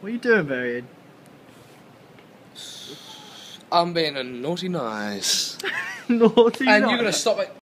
What are you doing, Varian? I'm being a naughty nice. Naughty and you're gonna stop it.